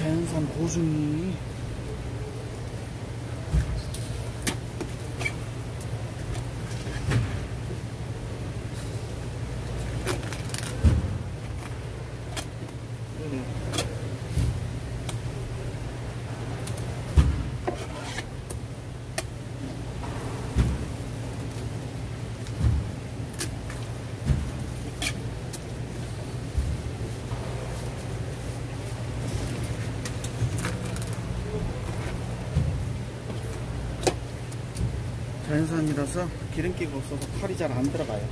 자연산 고숭이 자연산이라서 기름기가 없어서 칼이 잘 안 들어가요.